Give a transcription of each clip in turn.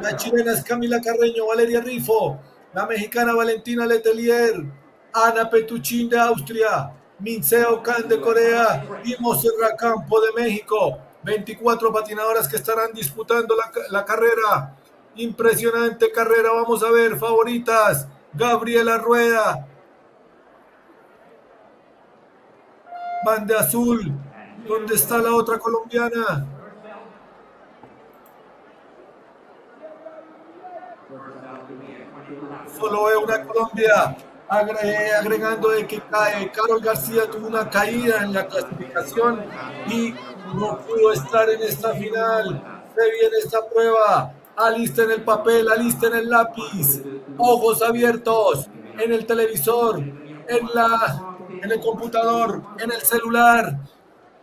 La chilena es Camila Carreño, Valeria Rifo. La mexicana Valentina Letelier. Ana Petuchín de Austria. Minseo Khan de Corea y Moserra Campo de México. 24 patinadoras que estarán disputando la, la carrera. Impresionante carrera. Vamos a ver, favoritas. Gabriela Rueda. Van de azul. ¿Dónde está la otra colombiana? Solo veo una Colombia. Agre- agregando de que. Carol García tuvo una caída en la clasificación y no pudo estar en esta final. Se viene esta prueba. Alisten el papel, alisten el lápiz. Ojos abiertos en el televisor, en, la, en el computador, en el celular.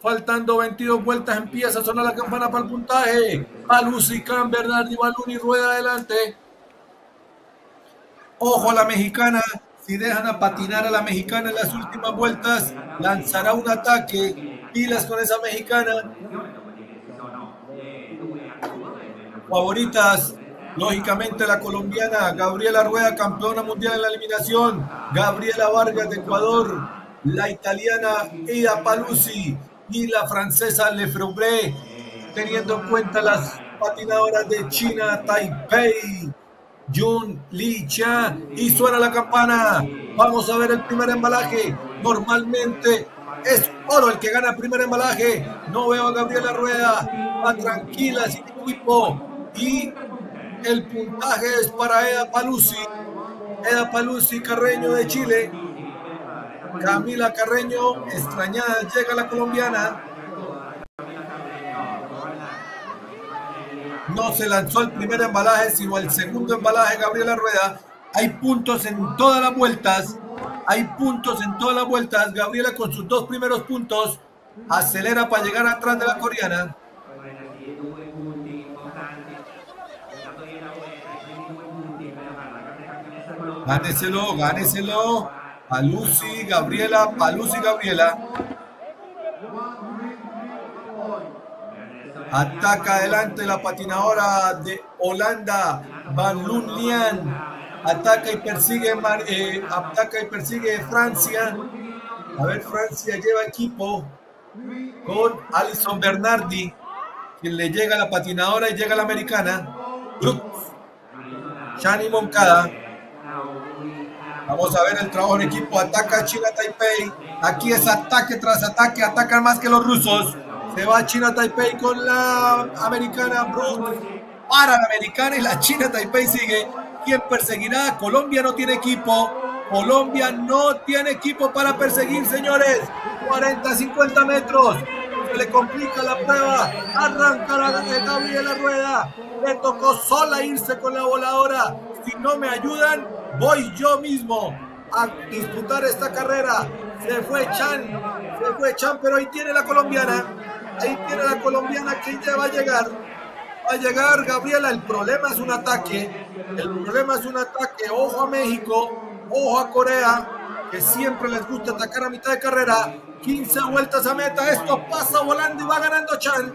Faltando 22 vueltas empieza a sonar la campana para el puntaje. Palusi, Can, Bernardi, Baluni, rueda adelante. Ojo a la mexicana. Si dejan a patinar a la mexicana en las últimas vueltas, lanzará un ataque. Pilas con esa mexicana. Favoritas, lógicamente la colombiana Gabriela Rueda, campeona mundial en la eliminación. Gabriela Vargas de Ecuador. La italiana Ida Paluzzi y la francesa Lefebvre, teniendo en cuenta las patinadoras de China, Taipei. Jun Cha y suena la campana. Vamos a ver el primer embalaje. Normalmente es oro el que gana el primer embalaje. No veo a Gabriela Rueda. Va tranquila, sin equipo. Y el puntaje es para Eda Paluzzi. Eda Paluzzi, Carreño de Chile. Camila Carreño, extrañada, llega la colombiana. No se lanzó el primer embalaje, sino el segundo embalaje, Gabriela Rueda. Hay puntos en todas las vueltas. Hay puntos en todas las vueltas. Gabriela con sus dos primeros puntos acelera para llegar atrás de la coreana. Gáneselo, gáneselo. Palusi, Gabriela, Palusi, Gabriela. Ataca adelante la patinadora de Holanda, Van Lian. Ataca y persigue, eh, ataca y persigue Francia. A ver, Francia lleva equipo con Alison Bernardi, quien le llega a la patinadora y llega a la americana. Shani Moncada. Vamos a ver el trabajo en equipo. Ataca China Taipei. Aquí es ataque tras ataque. Atacan más que los rusos. Se va China Taipei con la americana Brooks. Para la americana y la China Taipei sigue. ¿Quién perseguirá? Colombia no tiene equipo. Colombia no tiene equipo para perseguir, señores. 40, 50 metros. Se le complica la prueba. Arranca la de Gabriela Rueda. Le tocó sola irse con la voladora. Si no me ayudan, voy yo mismo a disputar esta carrera. Se fue Chan, se fue Chan, pero ahí tiene la colombiana. Ahí tiene la colombiana que ya va a llegar. Va a llegar Gabriela. El problema es un ataque. El problema es un ataque. Ojo a México, ojo a Corea, que siempre les gusta atacar a mitad de carrera. 15 vueltas a meta. Esto pasa volando y va ganando Chan.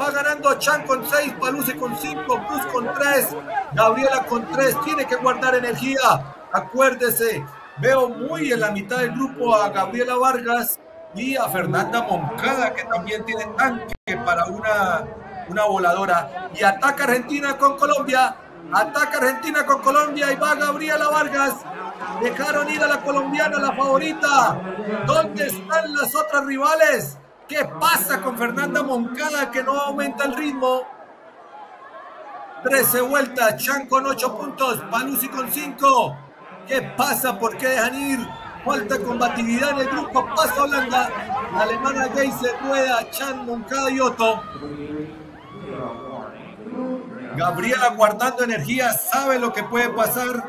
Va ganando Chan con 6, Paluce con 5, Cruz con 3, Gabriela con 3. Tiene que guardar energía. Acuérdese, veo muy en la mitad del grupo a Gabriela Vargas y a Fernanda Moncada, que también tiene tanque para una, una voladora. Y ataca Argentina con Colombia. Ataca Argentina con Colombia y va Gabriela Vargas. Dejaron ir a la colombiana, la favorita. ¿Dónde están las otras rivales? ¿Qué pasa con Fernanda Moncada que no aumenta el ritmo? 13 vueltas, Chan con 8 puntos, Paluzzi con 5. ¿Qué pasa? ¿Por qué dejan ir? Falta combatividad en el grupo, pasa Holanda. La alemana Geise, Rueda, Chan, Moncada y Otto. Gabriela guardando energía, sabe lo que puede pasar,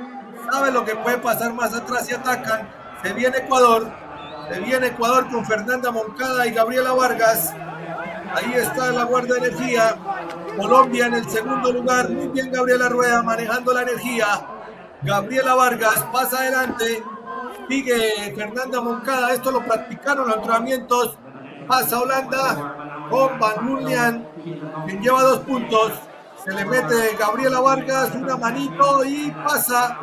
sabe lo que puede pasar más atrás y atacan. Se viene Ecuador, se viene Ecuador con Fernanda Moncada y Gabriela Vargas. Ahí está la guarda de energía. Colombia en el segundo lugar. Muy bien Gabriela Rueda manejando la energía. Gabriela Vargas pasa adelante. Sigue Fernanda Moncada. Esto lo practicaron los entrenamientos. Pasa Holanda con Van Lulian, quien lleva dos puntos. Se le mete Gabriela Vargas, una manito y pasa.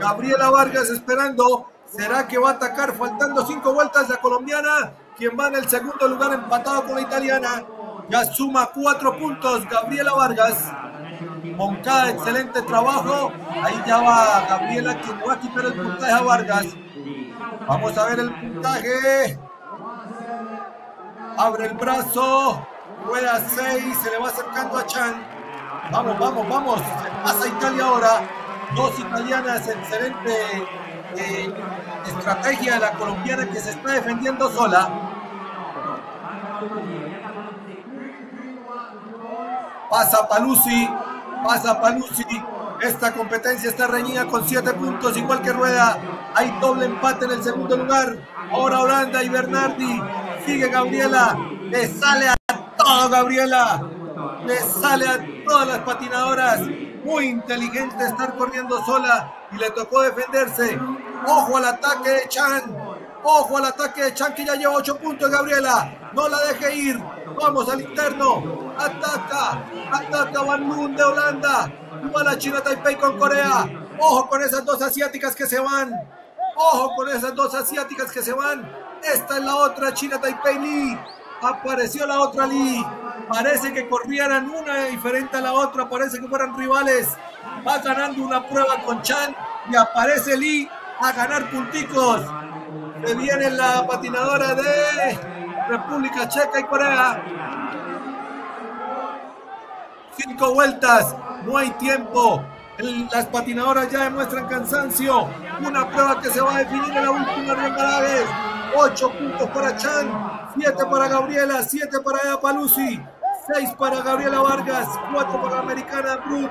Gabriela Vargas esperando. ¿Será que va a atacar faltando cinco vueltas la colombiana? Quien va en el segundo lugar empatado con la italiana. Ya suma cuatro puntos Gabriela Vargas. Moncada, excelente trabajo. Ahí ya va Gabriela a quitar el puntaje a Vargas. Vamos a ver el puntaje. Abre el brazo. Rueda 6. Se le va acercando a Chan. Vamos, vamos, vamos. Pasa Italia ahora. Dos italianas. Excelente eh, estrategia de la colombiana que se está defendiendo sola. Pasa Paluzzi. Pasa Paluzzi. Esta competencia está reñida con siete puntos, igual que Rueda. Hay doble empate en el segundo lugar. Ahora Holanda y Bernardi. Sigue Gabriela. Le sale a todo Gabriela. Le sale a todas las patinadoras. Muy inteligente estar corriendo sola y le tocó defenderse. Ojo al ataque de Chan. Ojo al ataque de Chan que ya lleva ocho puntos Gabriela. No la deje ir. Vamos al interno. Ataca. Ataca Van Moon de Holanda. La China Taipei con Corea. Ojo con esas dos asiáticas que se van. Ojo con esas dos asiáticas que se van. Esta es la otra China Taipei Lee. Apareció la otra Lee. Parece que corrieran una diferente a la otra. Parece que fueran rivales. Va ganando una prueba con Chan. Y aparece Lee a ganar punticos. Se viene la patinadora de República Checa y Corea. Cinco vueltas. No hay tiempo. Las patinadoras ya demuestran cansancio. Una prueba que se va a definir en la última ronda vez. Ocho puntos para Chan, siete para Gabriela, siete para Eda Paluzzi, seis para Gabriela Vargas, cuatro para la americana Brut,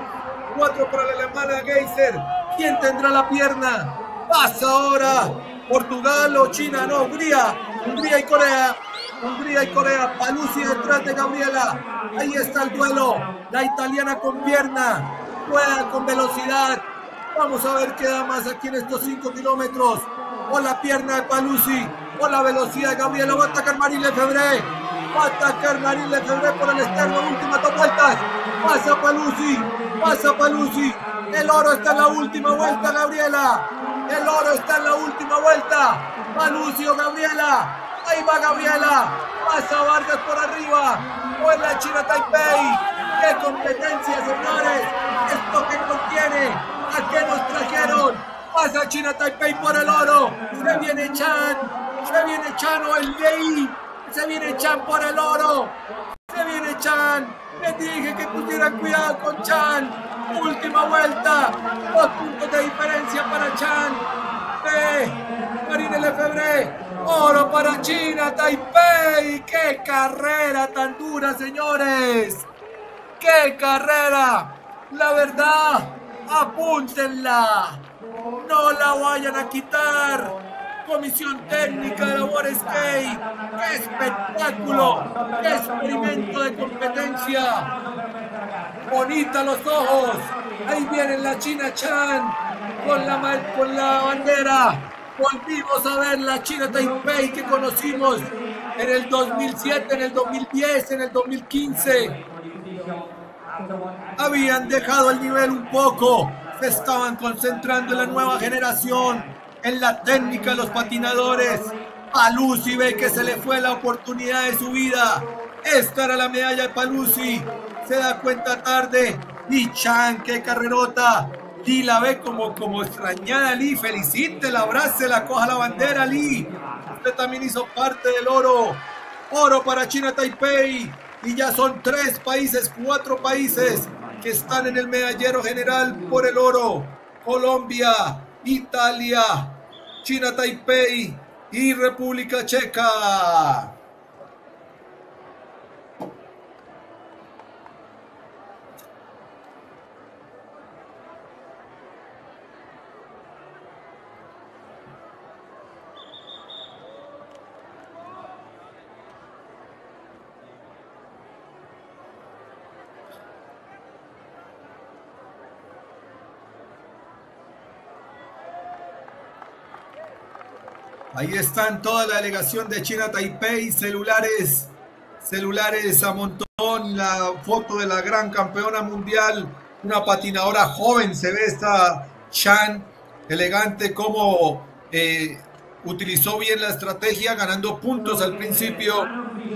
cuatro para la alemana Geiser. ¿Quién tendrá la pierna? Pasa ahora. Portugal o China, no, Hungría. Hungría y Corea. Hungría y Corea. Paluzzi detrás de Gabriela. Ahí está el duelo. La italiana con pierna. Juega con velocidad. Vamos a ver qué da más aquí en estos 5 kilómetros. O la pierna de Paluzzi. O la velocidad de Gabriela. Va a atacar Marín Lefebvre. Va a atacar Marín Lefebvre por el externo. Últimas dos vueltas. Pasa Paluzzi. Pasa Paluzzi. El oro está en la última vuelta, Gabriela. El oro está en la última vuelta. Paluzzi o Gabriela. Ahí va Gabriela. Pasa Vargas por arriba. O en la China Taipei. ¡Qué competencia, señores! ¿Esto que contiene? ¿A qué nos trajeron? Pasa China Taipei por el oro. Se viene Chan. Se viene Chan o el Lei. Se viene Chan por el oro. Se viene Chan. Les dije que tuvieran cuidado con Chan. Última vuelta. Dos puntos de diferencia para Chan. Eh, Marine Lefebvre. Oro para China, Taipei. ¡Qué carrera tan dura, señores! ¡Qué carrera! La verdad, apúntenla. No la vayan a quitar. Comisión Técnica de Labores Skate. ¡Qué espectáculo! ¡Qué experimento de competencia! Bonita los ojos. Ahí viene la China Chan con la, con la bandera. Volvimos a ver la China Taipei que conocimos en el 2007, en el 2010, en el 2015. Habían dejado el nivel un poco. Se estaban concentrando en la nueva generación, en la técnica de los patinadores. Paluzzi ve que se le fue la oportunidad de su vida. Esta era la medalla de Paluzzi. Se da cuenta tarde. Y Chan, qué carrerota. Lee la ve como, como extrañada, Lee. Felicítela, la coja la bandera, Lee. Usted también hizo parte del oro. Oro para China Taipei. Y ya son tres países, cuatro países que están en el medallero general por el oro. Colombia, Italia, China Taipei y República Checa. Ahí están toda la delegación de China Taipei, celulares, celulares a montón. la foto de la gran campeona mundial, una patinadora joven, se ve esta Chan, elegante como eh, utilizó bien la estrategia, ganando puntos al principio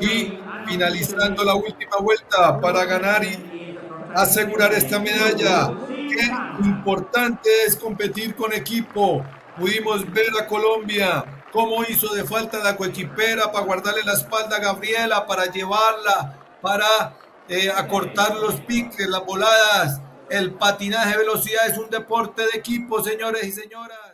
y finalizando la última vuelta para ganar y asegurar esta medalla. Qué importante es competir con equipo. Pudimos ver a Colombia cómo hizo de falta la coequipera para guardarle la espalda a Gabriela, para llevarla, para eh, acortar los piques, las voladas. El patinaje de velocidad es un deporte de equipo, señores y señoras.